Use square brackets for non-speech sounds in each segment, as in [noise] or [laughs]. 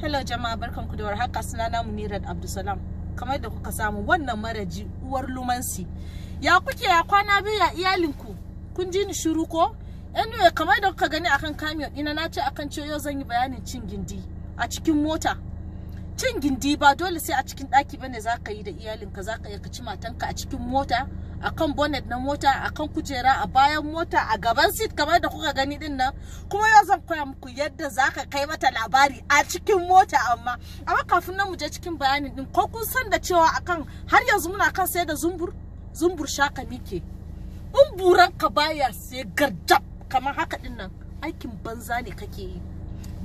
Hello jama'a barkanku da warhaka sunana Munirat Abdulsalam. Kamar da kuka samu wannan maraji uwar lumansi. Ya kuke ya kwana biyu ya iyalinku? Kun ji ni shiru ko? Anyway kamar da kuka gani akan kamiyo ɗina na ce akan ce yau zan yi bayanin cin gindi a cikin mota. Cin gindi ba dole sai a cikin ɗaki ba ne za ka yi da iyalinka za ka iya ka ci matanka a cikin mota akan bonnet na mota akan kujera a bayan mota a gaban seat kamar da kuka gani ɗin nan. Kuma yau zan koya muku yadda zaka kai mata labari a cikin mota amma. Amma kafin nan mu je cikin bayanin din ko kun san da cewa akan har yanzu muna kan sai da zumbur zumbur shaka mike in buran ka baya sai garjab kamar haka ɗin nan aikin banza ne kake yi.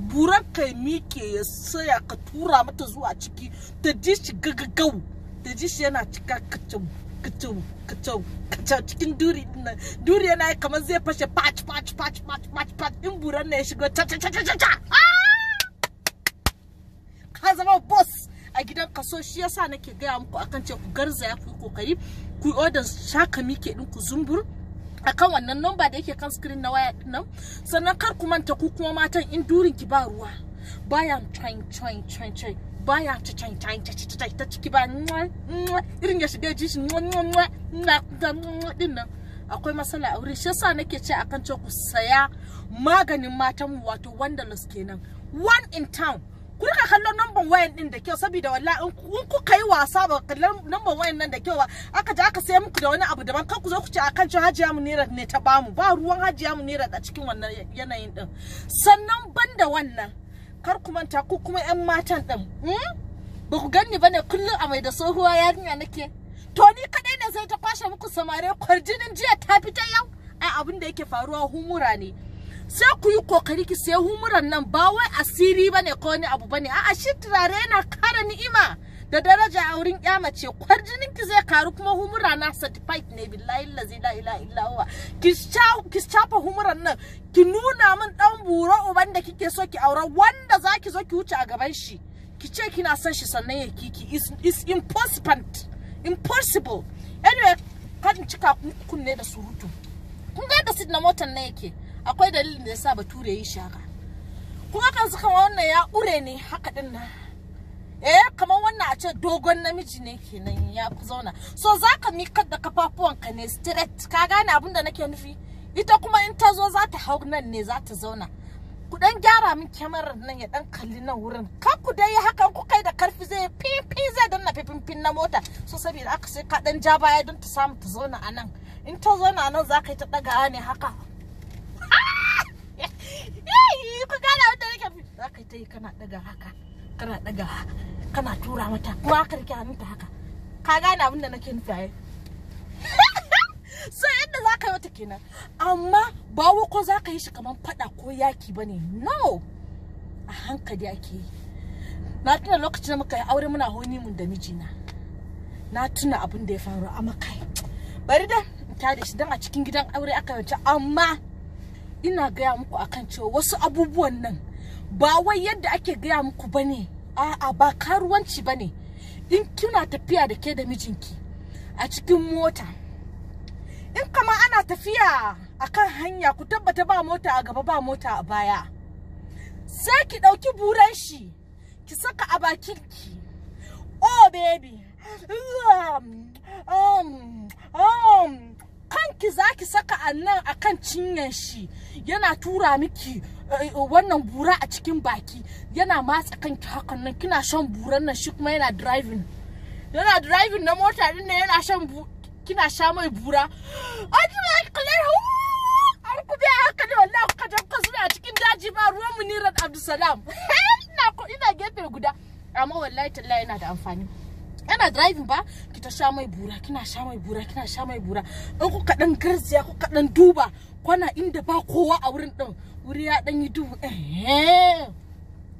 Buran ka mike ya saya ka tura mata zuwa ciki ta ji shi gagagau ta ji shi yana cika kacin kacau cikin duri nan duri yana kamar zai fashe patch patch patch patch patch patch. In buran na ya shigo ta ta ta ta ta ka zama boss a gidan kaso shi yasa nake gaya muku akan ce ku garzaya ku yi ƙoƙari ku order shaka mike din ku zumbur akan wannan number da yake kan screen na waya ɗin nan. Sannan kar ku manta ku kuma matan in durin ki ba ruwa. Baya twain twain twain twain baya ta can ta ta ta ciki ba irin ya shiga ji shi ɗin nan akwai matsala. A wurin shi yasa nake ce akan ce ku saya maganin matan mu wato wanderlust kenan. One in town. Ku riƙa kallon number wayan din da kyau saboda wallahi in kuka yi wasa ba kallon number wayan nan da kyau ba aka je aka sai muku da wani abu daban. Kan ku zo ku ce akan ce hajiya mu ne ta ba mu. Ba ruwan hajiya mu a cikin wannan yanayin din. Sannan banda wannan kar ku manta ku kuma yan matan din ba ku ganni ba ne kullum a mai da tsohuwa yarinya nake. To ni kadai ne zai ta kwashe muku samare kwarjinin jiya ta fita yau? Ai abin da yake faruwa humura ne. Sai ku yi ƙoƙari ki sai humuran nan ba wai asiri ba ne ko wani abu ba ne a'a shi turare yana kara ni'ima. Da daraja a wurin ya mace kwarjinin ki zai karu kuma humura na certified ne billahi lazi la ilaha illa huwa. Ki shafa humuran nan ki nuna min dan buro uban da kike so ki aura wanda zaki zo ki wuce a gaban shi. Ki ce kina son shi sannan ya kiki is, impossible impossible. Anyway kan cika kunne da surutu. Kun ga da sit na motar na yake? Akwai dalilin da yasa bature yi shaka kuma kan suka wannan ya ure ne haka ɗin nan. Eh kamar wannan a ce dogon namiji ne kenan ya ku zauna. So zaka mikar da kafafuwanka ne straight. Ka gane abin da nake nufi? Ita kuma in ta zo za ta hau nan ne za ta zauna. Ku dan gyara min kyamarar nan ya dan kalli nan wurin. Kan ku dai hakan ku kai da ƙarfi zai fifi zai danna na mota. So saboda aka sai ka dan ja baya don ta samu ta zauna a nan. In ta zauna a nan za ka yi ta ne haka. [laughs] Ku gane da nake za ka yi ta yi kana daga haka kana daga kana tura mata. Kuma haka riƙe hannunta haka? Ka gane abin da nake nufi ai [laughs] so yadda za ka yi wata kenan. Amma ba ko za ka yi shi kamar fada ko yaki ba ne. No! A hankali ake yi. Na tuna lokacin da muka yi aure muna honi mun da mijina. Na tuna abin da ya faru a makai bari da ta da shi don a cikin gidan aure aka yi amma ina gaya muku akan cewa wasu abubuwan nan ba wai yadda ake gaya muku ba ne a'a ba karuwanci ba ne in kina tafiya da ke da mijinki a cikin mota in kama ana tafiya akan hanya ku tabbata ba mota a gaba ba mota a baya. Sai ki ɗauki buran shi ki saka a bakinki. Oh baby. Um, um, um, kanki za ki saka a nan akan cinyan shi. Yana tura miki wannan bura a cikin baki. Yana matsa kanki hakan nan. Kina shan buran nan shi kuma yana driving. Yana driving na mota ɗin nan yana shan kina sha mai bura. [gasps] Aji ma kalar an ku biya haka ne wallahi ka ka suna cikin daji ba ruwan munirat abdulsalam. [laughs] Ina ina gefe guda. Amma wallahi tallahi yana da amfani. Yana driving ba ki ta sha mai bura kina sha mai bura kina sha mai bura. In ku kaɗan garziya ku kaɗan duba kwana inda ba kowa a wurin ɗin wuri ya ɗan yi duhu eh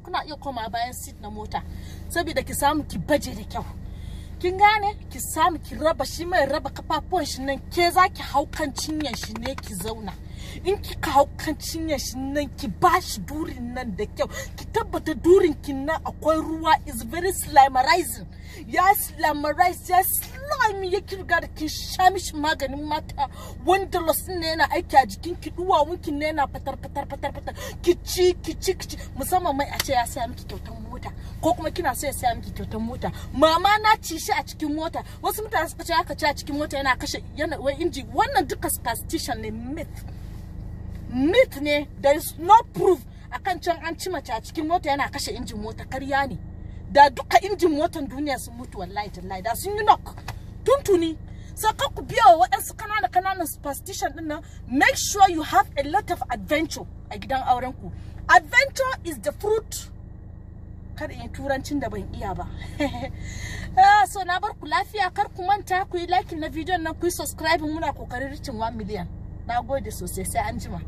kuna iya koma bayan seat na mota saboda ki samu ki baje da kyau. Kin gane? Ki samu ki raba shi mai raba kafafuwan shi nan ke za ki hau kan cinyan shi ne ki zauna. In kika hau kan cinyan shi nan ki ba shi durin nan da kyau. Ki tabbata durin ki nan akwai ruwa is very slimerizing. Ya slimerize ya slime ya ƙirga da kin sha mishi maganin mata. Wanda losin ne yana aiki a jikin ki duwawun ki ne yana fatar fatar fatar fatar. Ki ci ki ci ki ci. Musamman mai a ce ya saya miki kyautar mota ko kuma kina so ya saya miki kyautar mota. Mama na ci shi a cikin mota. Wasu mutane suka ce aka ci a cikin mota yana kashe yana inji. Wannan duka superstition ne myth. Myth ne? There is no proof. Akan can an ci mace a cikin mota yana kashe injin mota. Karya ne. Da duka injin motan duniya sun mutu wallahi tallahi. Da sun yi knock. Tuntuni. So kan ku biya wa waɗansu kanana ƙananan superstition ɗin nan. Make sure you have a lot of adventure a gidan auren ku adventure is the fruit. Kada in turancin da ban iya ba. [laughs] So na bar ku lafiya. Kar ku manta ku yi like na bidiyon nan ku yi subscribe muna ƙoƙarin reaching 1 million. Na gode sosai. Sai an jima